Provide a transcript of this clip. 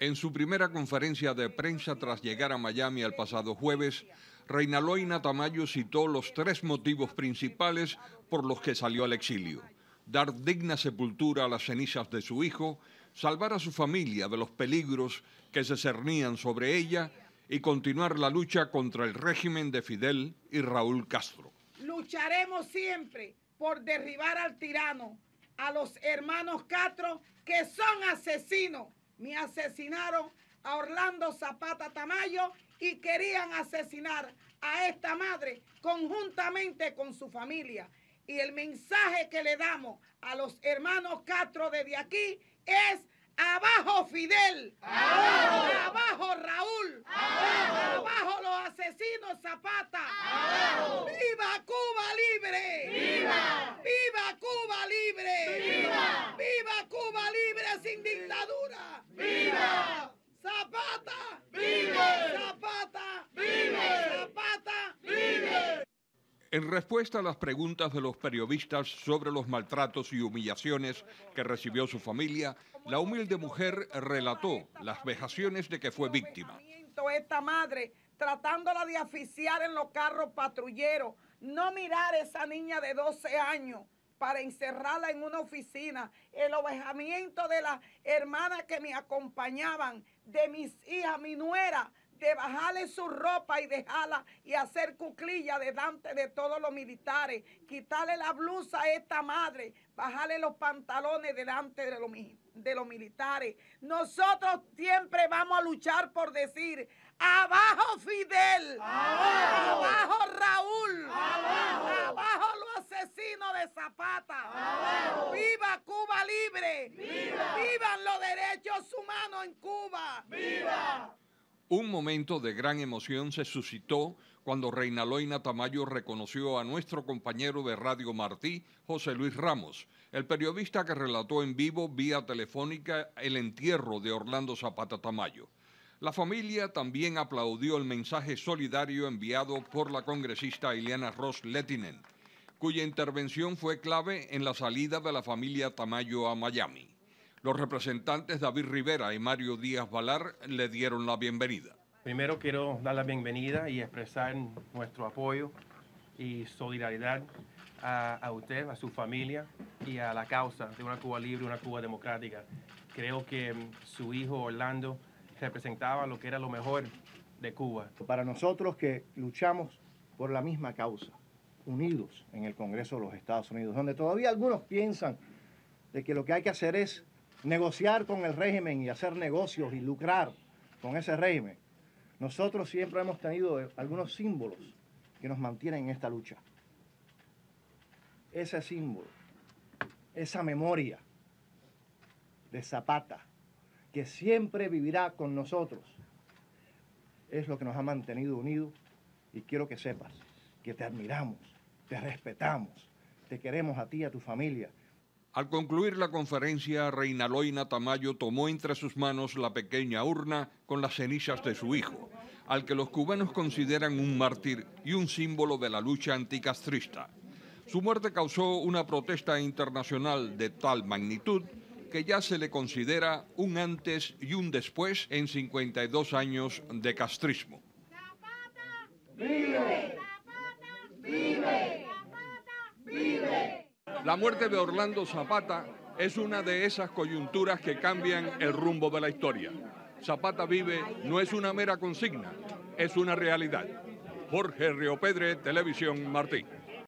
En su primera conferencia de prensa tras llegar a Miami el pasado jueves, Reinaloina Tamayo citó los tres motivos principales por los que salió al exilio. Dar digna sepultura a las cenizas de su hijo, salvar a su familia de los peligros que se cernían sobre ella y continuar la lucha contra el régimen de Fidel y Raúl Castro. Lucharemos siempre por derribar al tirano, a los hermanos Castro que son asesinos me asesinaron a Orlando Zapata Tamayo y querían asesinar a esta madre conjuntamente con su familia. Y el mensaje que le damos a los hermanos Castro desde aquí es abajo Fidel, abajo, Raúl, abajo. los asesinos Zapata, Cuba libre, viva, viva Cuba libre, viva, viva Cuba libre sin dictadura. ¡Viva! ¡Zapata! ¡Vive! ¡Zapata! ¡Vive! ¡Zapata! ¡Vive! En respuesta a las preguntas de los periodistas sobre los maltratos y humillaciones que recibió su familia, la humilde mujer relató las vejaciones de que fue víctima. Esta madre tratándola de asfixiar en los carros patrulleros, no mirar a esa niña de 12 años para encerrarla en una oficina, el ovejamiento de las hermanas que me acompañaban, de mis hijas, mi nuera, de bajarle su ropa y dejarla y hacer cuclilla delante de todos los militares, quitarle la blusa a esta madre, bajarle los pantalones delante de los, de los militares. Nosotros siempre vamos a luchar por decir, abajo Fidel, abajo, Raúl, abajo asesino de Zapata. ¡Viva Cuba libre! ¡Viva! ¡Vivan los derechos humanos en Cuba! ¡Viva! Un momento de gran emoción se suscitó cuando Reinaloina Tamayo reconoció a nuestro compañero de Radio Martí, José Luis Ramos, el periodista que relató en vivo vía telefónica el entierro de Orlando Zapata Tamayo. La familia también aplaudió el mensaje solidario enviado por la congresista Ileana Ross Lettinen cuya intervención fue clave en la salida de la familia Tamayo a Miami. Los representantes David Rivera y Mario Díaz Valar le dieron la bienvenida. Primero quiero dar la bienvenida y expresar nuestro apoyo y solidaridad a, usted, a su familia y a la causa de una Cuba libre, una Cuba democrática. Creo que su hijo Orlando representaba lo que era lo mejor de Cuba. Para nosotros que luchamos por la misma causa, unidos en el Congreso de los Estados Unidos, donde todavía algunos piensan de que lo que hay que hacer es negociar con el régimen y hacer negocios y lucrar con ese régimen. Nosotros siempre hemos tenido algunos símbolos que nos mantienen en esta lucha. Ese símbolo, esa memoria de Zapata, que siempre vivirá con nosotros, es lo que nos ha mantenido unidos y quiero que sepas que te admiramos, te respetamos, te queremos a ti y a tu familia. Al concluir la conferencia, Reina Loina Tamayo tomó entre sus manos la pequeña urna con las cenizas de su hijo, al que los cubanos consideran un mártir y un símbolo de la lucha anticastrista. Su muerte causó una protesta internacional de tal magnitud que ya se le considera un antes y un después en 52 años de castrismo. ¡Vive! ¡Vive! La muerte de Orlando Zapata es una de esas coyunturas que cambian el rumbo de la historia. Zapata vive no es una mera consigna, es una realidad. Jorge Río Pedre, Televisión Martín.